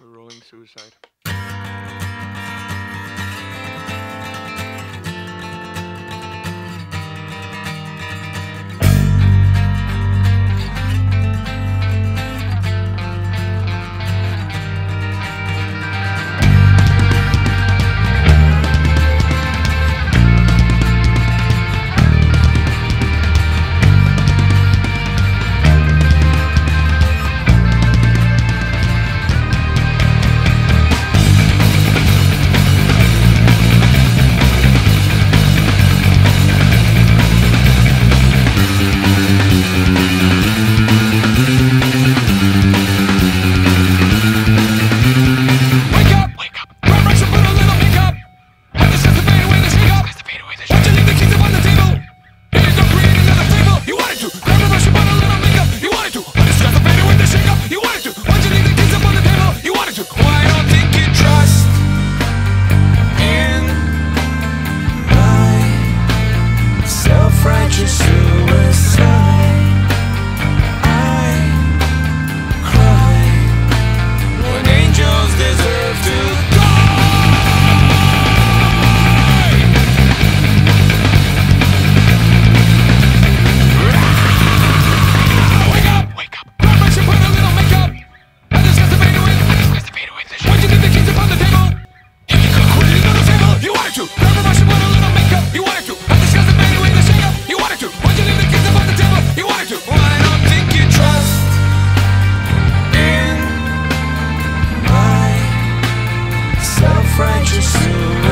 We're rolling suicide. just soon.